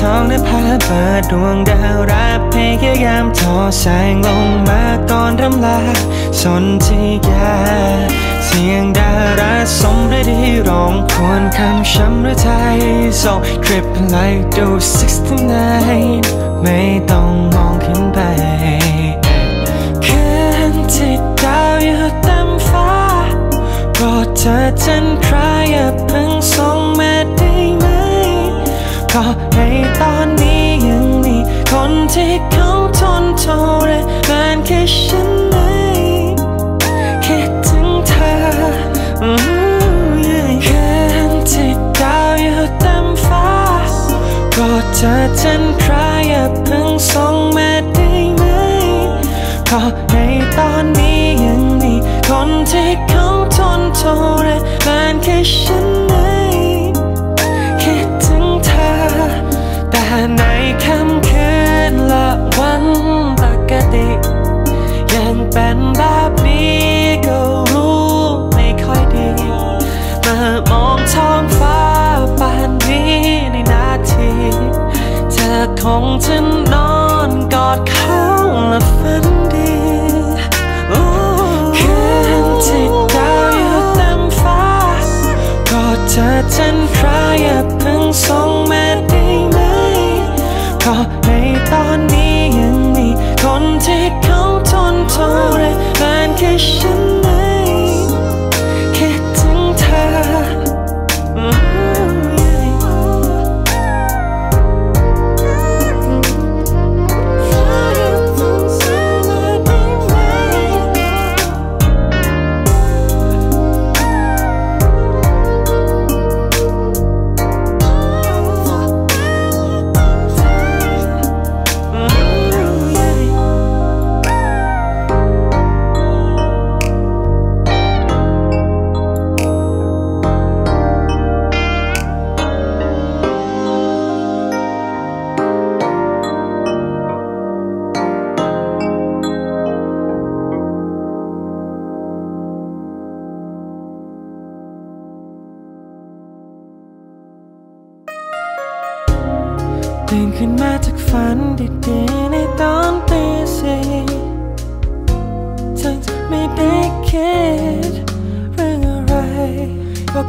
ท้องนั้นพาเปิดดวงดาวรับพยายามทอแสงลงมาก่อนรำลาสนธิยาเสียงดาราสมฤดีร้องควรคำช้ำหรือไทยไลฟ์ดู like do 69 ไม่ต้องมองขึ้นไปคืนที่ดาวอยู่เต็มฟ้าโปรดเธอฉันใครอย่าเพิ่ง ก็ในตอนนี้ยังมีคนที่เขาทนทรมานแค่ฉันไหมคิดถึงเธอคืนที่ดาอยู่เต็มฟ้าก็เธอจันใครอย่าเพิ่งส่งแมาได้ไหมเพราะในตอนนี้ยังมีคนที่เขาทนทรมานแค่ฉันไหม ในค่ำคืนละวันปกติ ยังเป็นแบบนี้ก็รู้ไม่ค่อยดี มามองท้องฟ้าป่านนี้ในนาทีเธอคงจะนอน pressure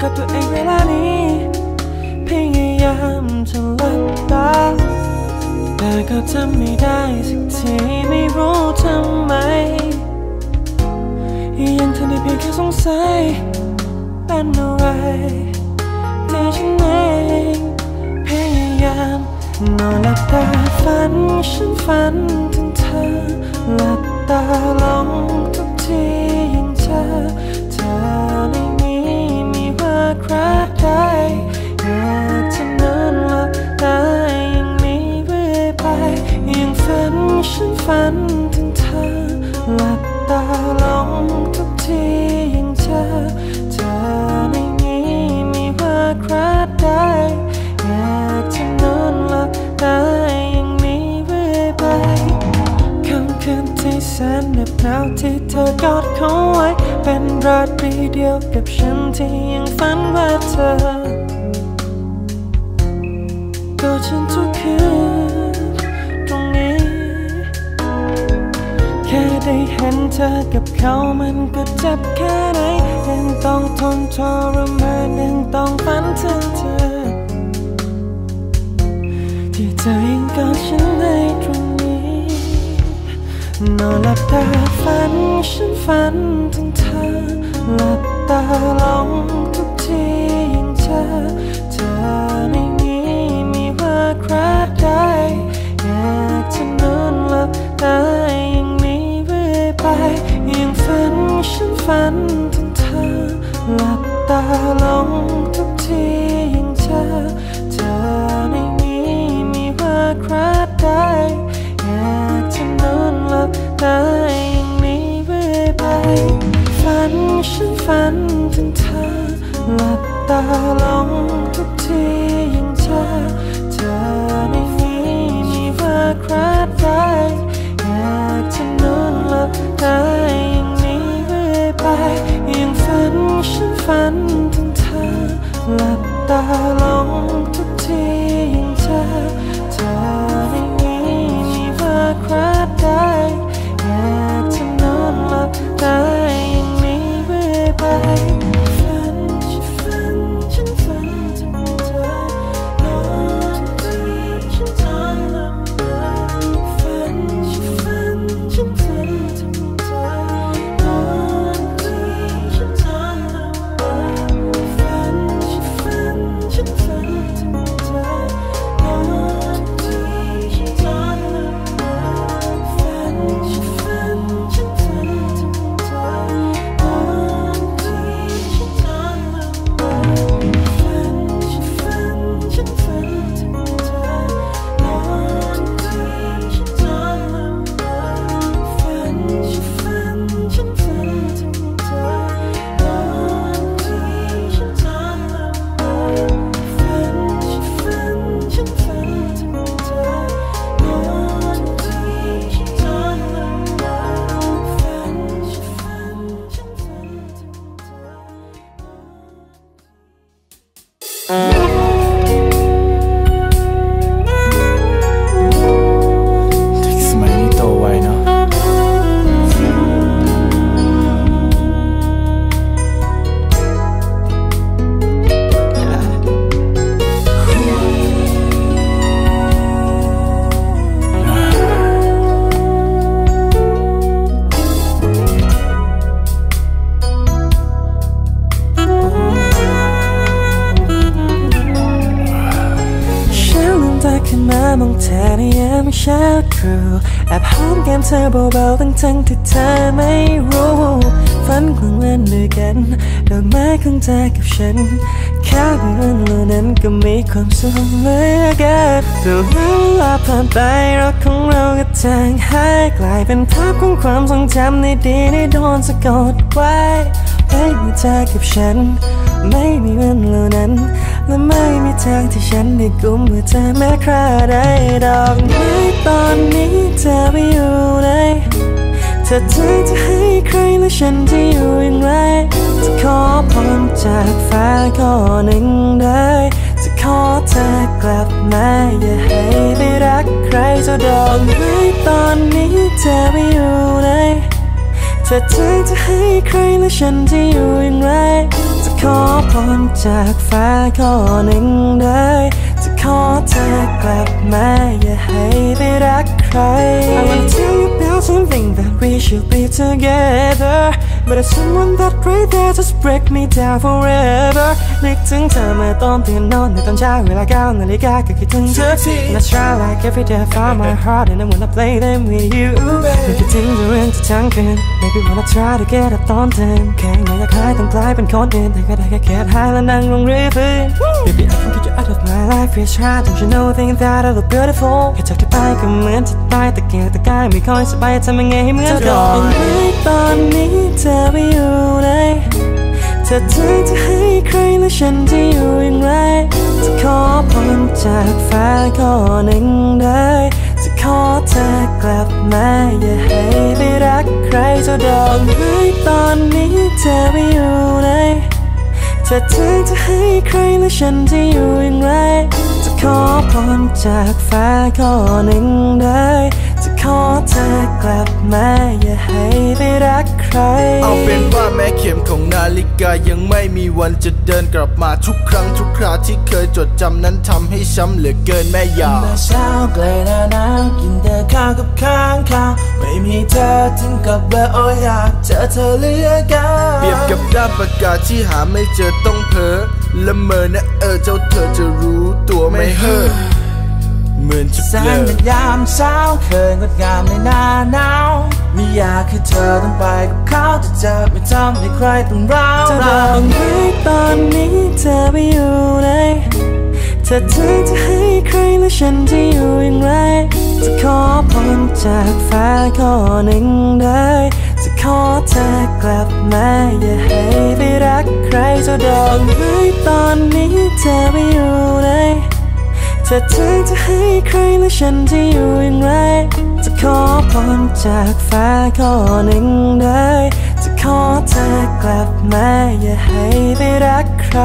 กับตัวเองเวลานี้พยายามจะหลับตาแต่ก็ทำไม่ได้สักทีไม่รู้ทำไม ยังทำได้เพียงแค่สงสัยเป็นอะไรที่ฉันเองพยายามนอนหลับตาฝันฉันฝันถึงเธอหลับตาลงทุกทียังเจอเธอ ร เน็บหนาวที่เธอกอดเขาไว้ เป็นราตรีเดียวกับฉันที่ยังฝันว่าเธอก็ฉันทุกคืนตรงนี้ แค่ได้เห็นเธอกับเขามันก็เจ็บแค่ไหนยังต้องทนทรมานยังต้องฝันถึงเธอ ที่เธอยังกอดฉันใน นอนหลับตาฝันฉันฝันถึงเธอ หลับตาลงทุกทียังเจอเธอในนี้มีว่าใครใดอยากจะนอนหลับตายังมีเรื่อยไปยังฝันฉันฝันถึงเธอ หลับตาลง หลับตางมีเรื่อยไป ฝันฉันฝันถึงเธอ หลับตาลงทุกทียังเจอเธอในนี้มีว่าครใดอยากจะนอนหลับตายังมีเรื่อยไปยังฝันฉันฝันถึงเธอ หลับตาลง มามองเธอในยามเช้าตรู่แอบหอมแก้มเธอเบาๆทั้งทั้งๆที่เธอไม่รู้ฝันกลางวันด้วยกันดอกไม้ของเธอกับฉันแค่เพื่อนเหล่านั้นก็มีความสุขเหลือเกินแต่เวลาผ่านไปรักของเราก็จางหายกลายเป็นภาพของความทรงจำในดีที่โดนสะกดไว้ไม่มีเธอกับฉัน ไม่มีวันเหล่านั้น และไม่มีทางที่ฉันได้กุมมือเธอแม้คราใดดอกไม้ตอนนี้เธอไปอยู่ไหนเธอเธอจะให้ใครและฉันจะอยู่อย่างไร จะขอพรจากฟ้าข้อหนึ่งได้ จะขอเธอกลับมาอย่าให้ไปรักใครจะดอกไม้ตอนนี้เธอไม่อยู่ไหนถ้าเธอจะให้ใครแล้วฉันจะอยู่อย่างไร ขอพรจากฟ้าข้อหนึ่งได้จะขอเธอกลับมาอย่าให้ไปรักใคร I wanna tell you about something that we should be together But there's someone that right there just break me down forever นึกถึงเธอเมื่อตอนตื่นนอนในตอนเช้าเวลาเก้านาฬิกาก็คิดถึงเธอ And I try like every day I find my heart and I wanna play them with you ไม่คิดถึงเรื่องที่ทั้งคืน Maybe wanna try to get up ตอนเดินแค่ไม่อยากหายต้องกลายเป็นคนอื่นแต่ก็ได้แค่แค่หายแล้วนั่งลงเรือฟื้น Baby I can get you out of my life Yes try don't you know think that I look beautiful แค่จากที่ไปก็เหมือนจะตายแต่เกียแต่กายไม่ค่อยสบายทำยังไงให้เหมือนก่อนตอนนี้เธอไม่อยู่ไหนถ้า เธอจะให้ใครแล้วฉันจะอยู่อย่างไร จะขอพรจากฟ้าข้อหนึ่งได้ จะขอเธอกลับมา อย่าให้ไปรักใครจะดอกไม้ตอนนี้เธอไม่อยู่ไหนถ้าเธอจะให้ใครแล้วฉันจะอยู่อย่างไร จะขอพรจากฟ้าข้อหนึ่งได้ จะขอเธอกลับมา อย่าให้ไปรัก ใคร เอาเป็นว่าแม้เข็มของนาฬิกายังไม่มีวันจะเดินกลับมาทุกครั้งทุกคราที่เคยจดจำนั้นทำให้ช้ำเหลือเกินแม่ยาเมื่อเช้าไกลหน้าหนาวกินแต่ข้าวกับข้างข้าวไม่มีเธอถึงกับเบื่อโอ้ยอยากเจอเธอเหลือเกินเปรียบกับด้ามปากกาที่หาไม่เจอต้องเพ้อละเมอนะเออเจ้าเธอจะรู้ตัวไม่เฮ้อ เหมือนจะแสเบลงเป็นยามเช้าเคยงดงามในหน้าหนาวไม่อยากให้เธอต้องไปกับเขาแต่เธอไม่ทำให้ใครต้องร้าวจะบราอกไว้ตอนนี้เธอไม่อยู่ไหนถ้าเธอจะให้ใครแล้วฉันจะอยู่อย่างไร จะขอพรจากฟ้าข้อหนึ่งได้ จะขอเธอกลับมาอย่าให้ไปรักใครจะดอกไม้ตอนนี้เธอไม่อยู่ไหน เธอจะให้ใครและฉันจะอยู่อย่างไร จะขอพรจากฟ้าข้อหนึ่งได้ จะขอเธอกลับมาอย่าให้ไปรักใคร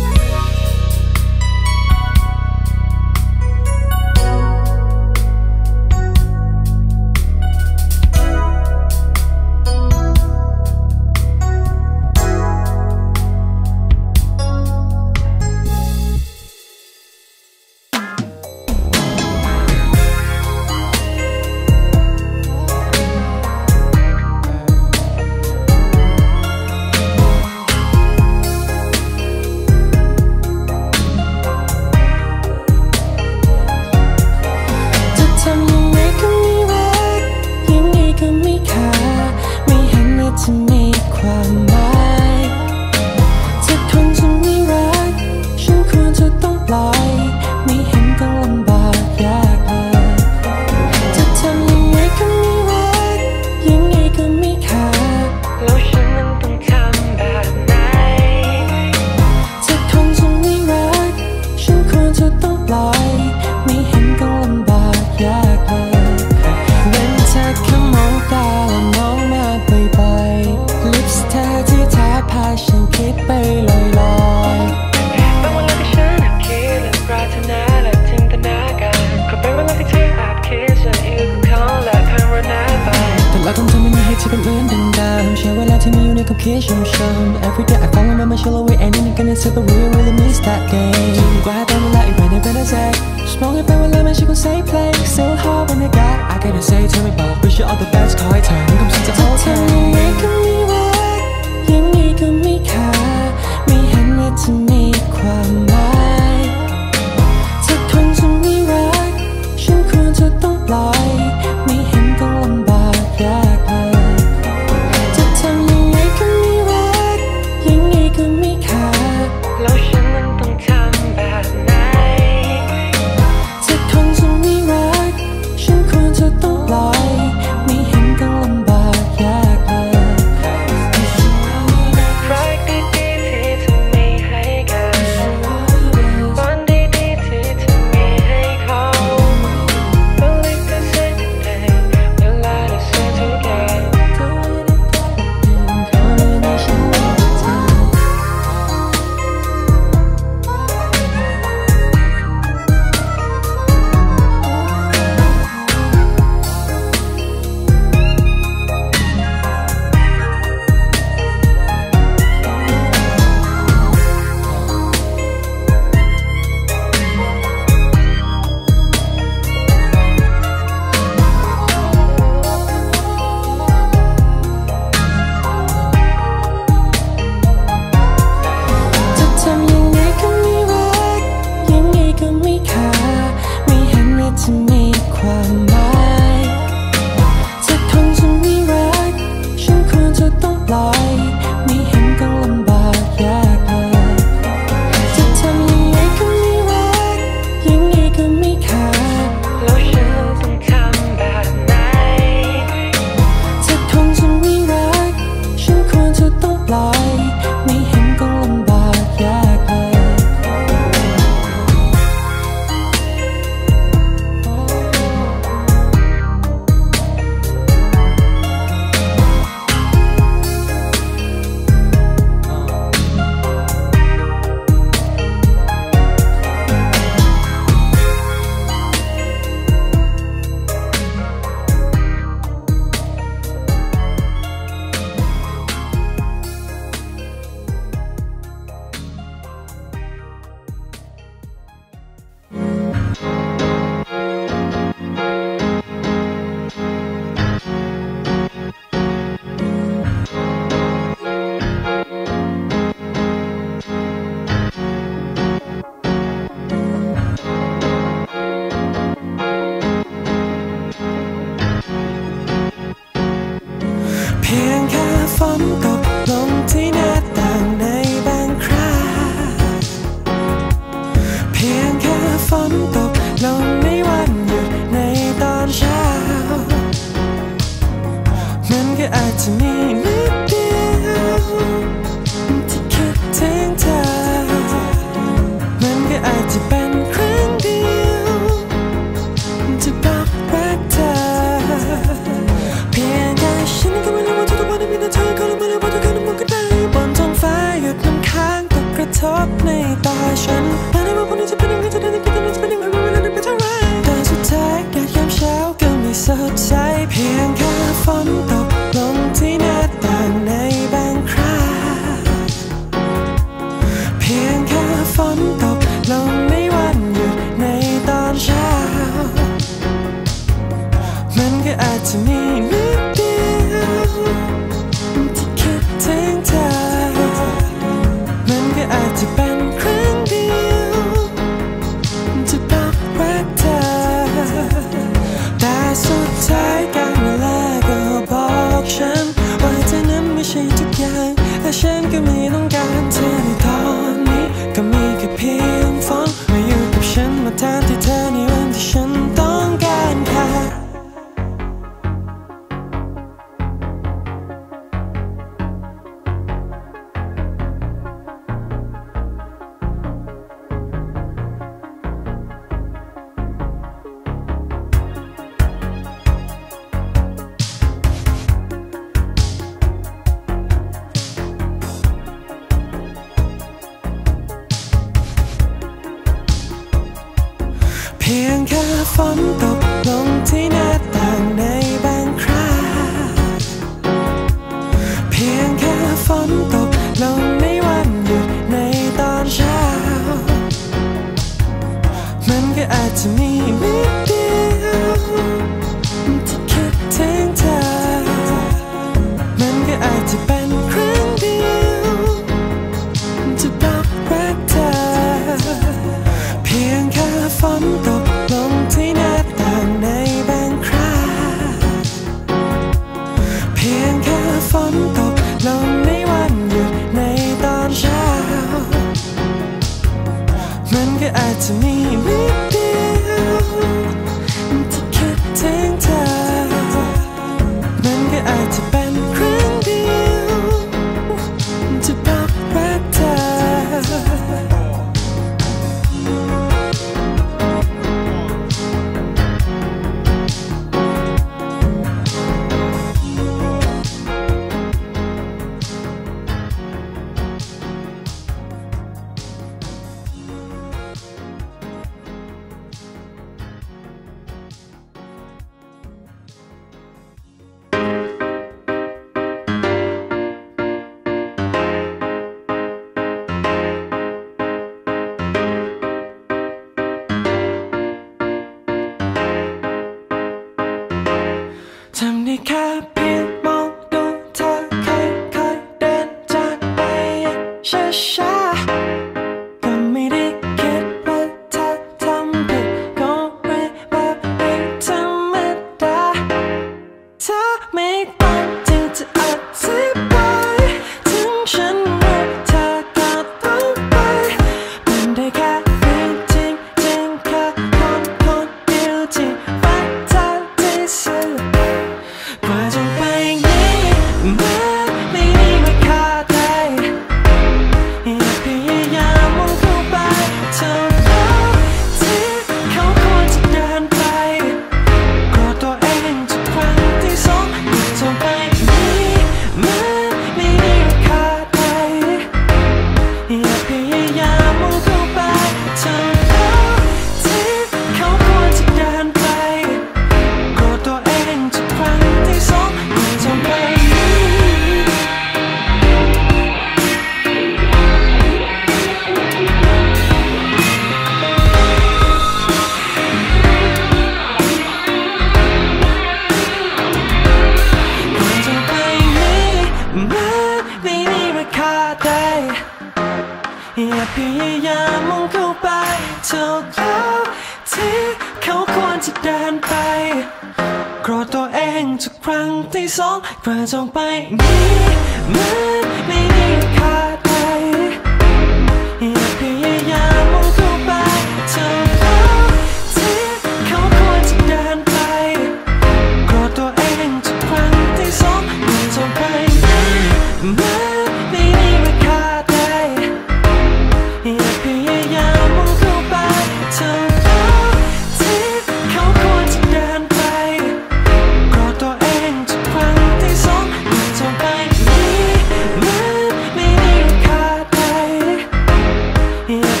here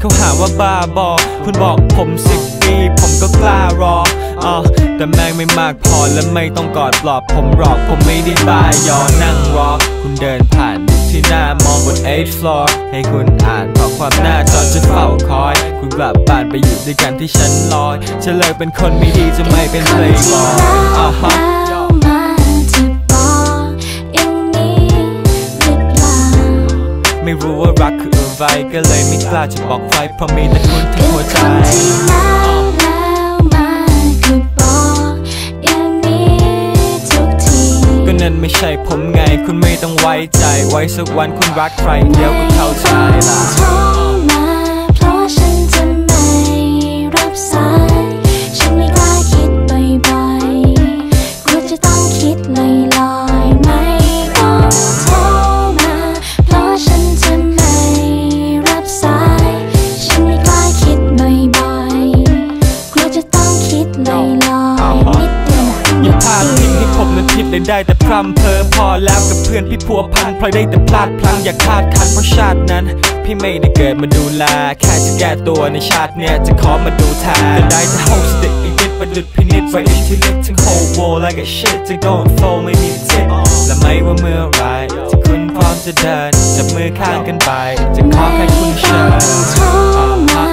เขาหาว่าบ้าบอ คุณบอกผมสิบปี ผมก็กล้ารออะแต่แม่งไม่มากพอและไม่ต้องกอดปลอบผมหรอก ผมไม่ได้บ้ายอนั่งรอ คุณเดินผ่านที่หน้ามองบน 8th floor ให้คุณอ่านขอความหน้าจอจะเฝ้าคอย คุณกลับบ้านไปอยู่ด้วยกันที่ชั้นลอยจะเลิกเป็นคนไม่ดีจะไม่เป็นเพลย์บอยอะฮะไม่รู้ว่ารักคือ ไรก็เลยไม่กล้าจะบอกใครเพราะมีแต่คุณที่หัวใจคนที่แล้วแล้วมาคือบอกอย่างนี้ทุกทีก็นั่นไม่ใช่ผมไงคุณไม่ต้องไว้ใจ ไว้สักวันคุณรักใครเดียวก็เข้าใจละ นั้นทิพย์เลยได้แต่พร่ำเพอพอแล้วกับเพื่อนพี่พัวพันพลอยได้แต่พลาดพลั้งอย่าคาดคันเพราะชาตินั้น พี่ไม่ได้เกิดมาดูแล แค่จะแก้ตัวในชาติเนี้ยจะขอมาดูแทนได้แต่โฮสติอีกนิดประดุดพินิจไว้อิทธิฤทธิ์ทั้งโฮโวและก็ shit จะโดนโฟไม่มีทิศและไม่ว่าเมื่อไรที่คุณพร้อมจะเดินจับมือข้างกันไป จะขอแค่คุณเชิญ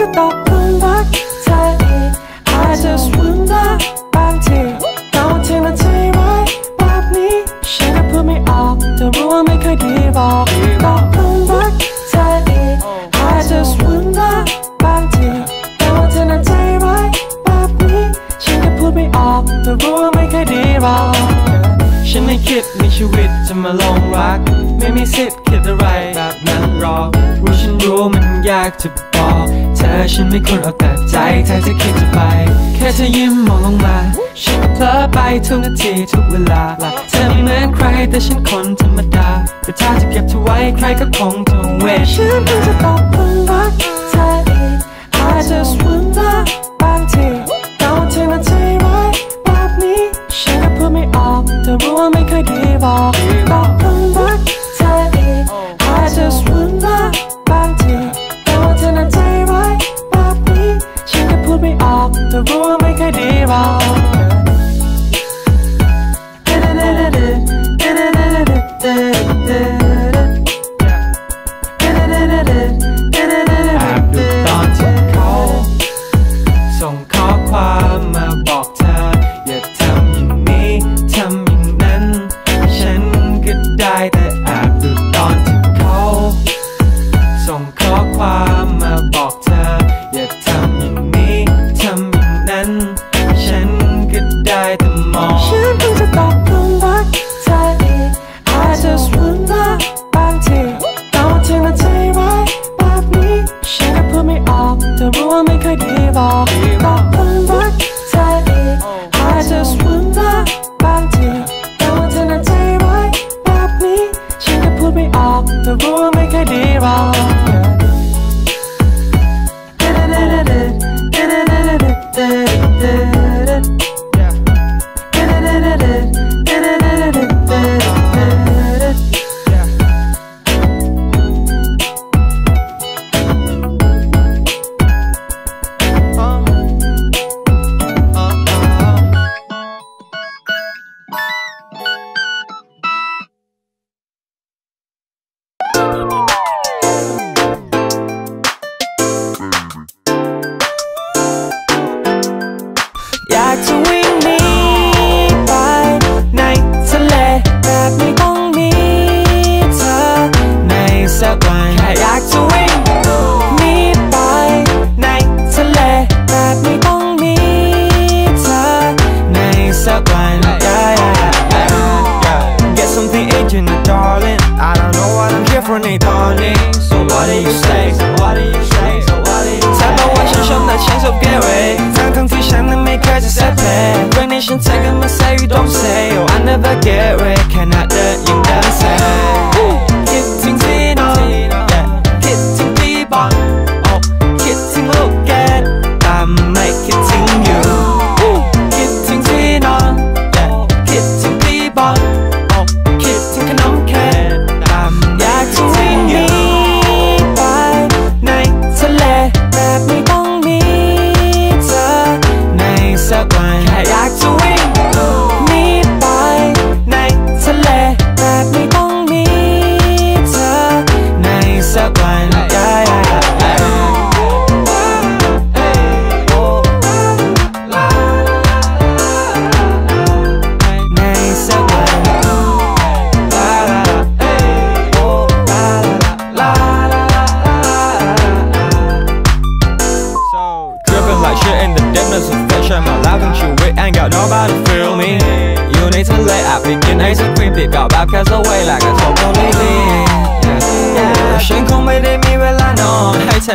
จะตกหลุมรักเธออีก I just wonder บางทีตอนที่มันใจร้ายแบบนี้ฉันก็พูดไม่ออกแต่รู้ว่าไม่เคยดีหรอกตกหลุมรักเธออีก I just wonder บางทีตอนที่มันใจร้ายแบบนี้ฉันก็พูดไม่ออกแต่รู้ว่าไม่เคยดีหรอกฉันไม่คิดมีชีวิตจะมาลงรัก ไม่มีสิทธิ์คิดอะไรแบบนั้นหรอกเพราะฉันรู้มันยากจะบอก อฉันไม่ควรเอาแต่ใจถ้าจะคิดจะไป แค่เธอยิ้มมองลงมา ฉันเพลอไปทุกนาทีทุกเวลา เธอไม่เหมือนใครแต่ฉันคนธรรมดา แต่ถ้าจะเก็บเธอไว้ใครก็คงจะเวฉันเพิ่งจะตกหลุมรักเธออีก I just wonder บางทีตอนที่มันใจร้ายแบบนี้ ฉันก็พูดไม่ออกแต่รู้ว่าไม่เคยดีหรอก อกแต่รู้ว่าไม่เคยดีหรอ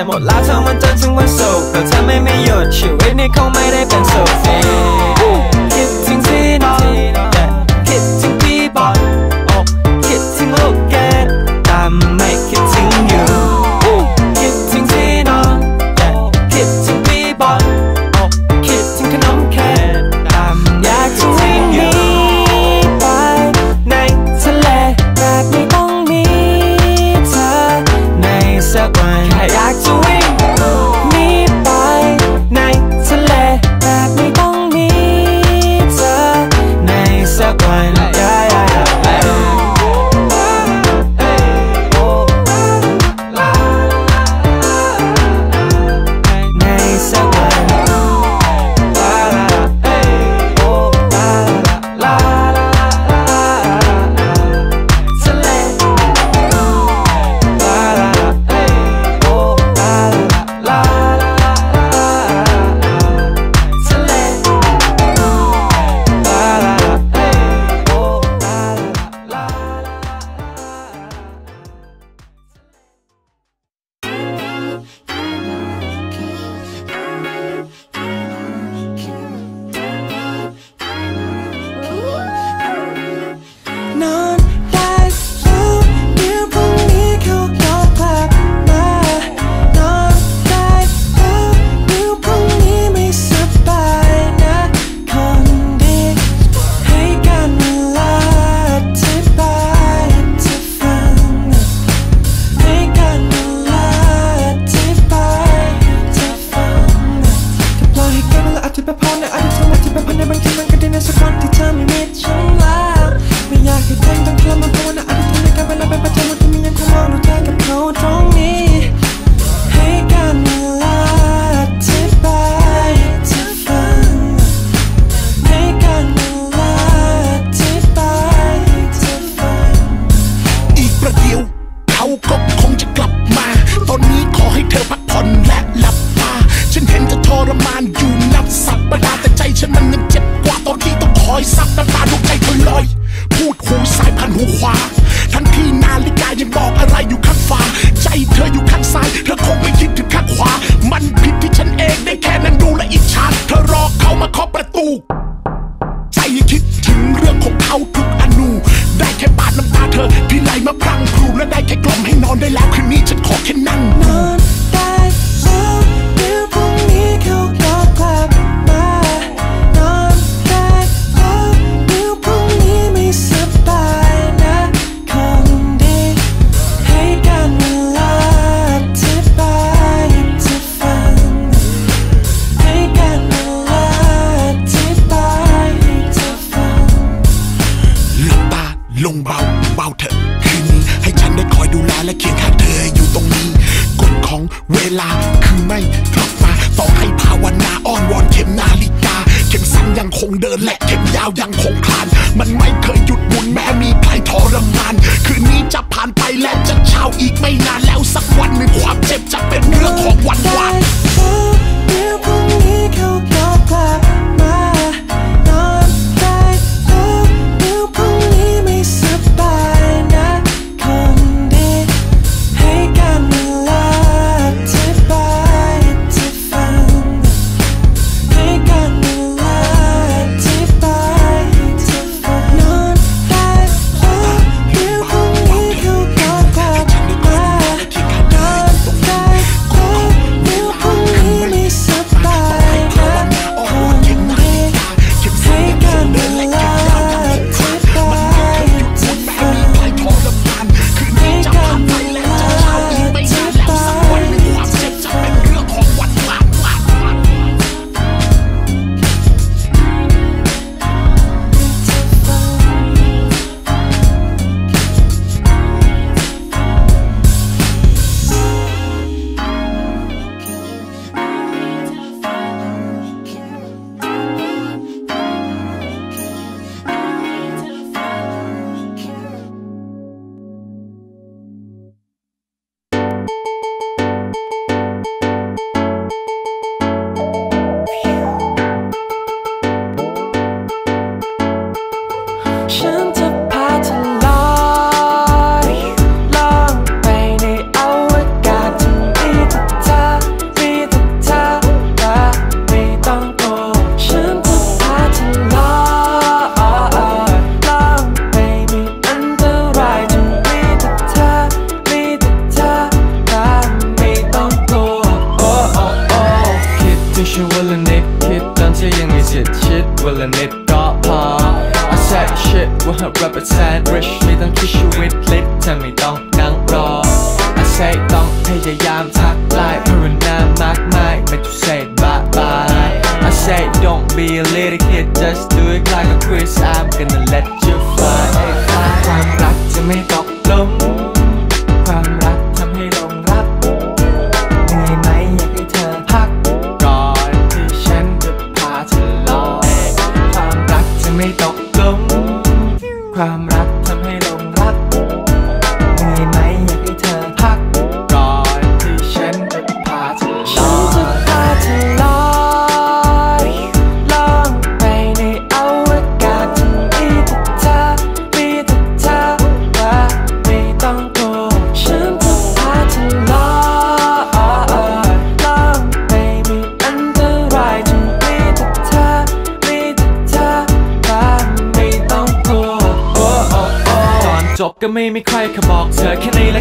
หมดลาทั้งวันจนถึงวันศุกร์แต่เธอไม่มีหยุดชีวิตนี้คงไม่ได้เป็นสุข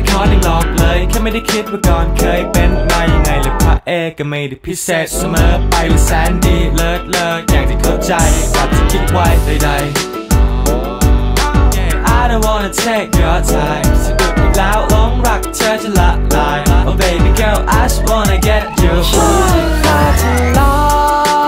ไม่ขอเรียหลอกเลย แค่ไม่ได้คิดว่าก่อนเคยเป็นมายังไงและพระเอกก็ไม่ได้พิเศษเสมอไปเลยแสนดีเลิศเลิศอย่างที่เข้าใจกว่าที่คิดไว้ใดๆ I don't wanna take your time สะดุดอีกแล้วหลงรักเธอจะละลาย Oh baby girl I just wanna get you ฉันฟ้าทะลาย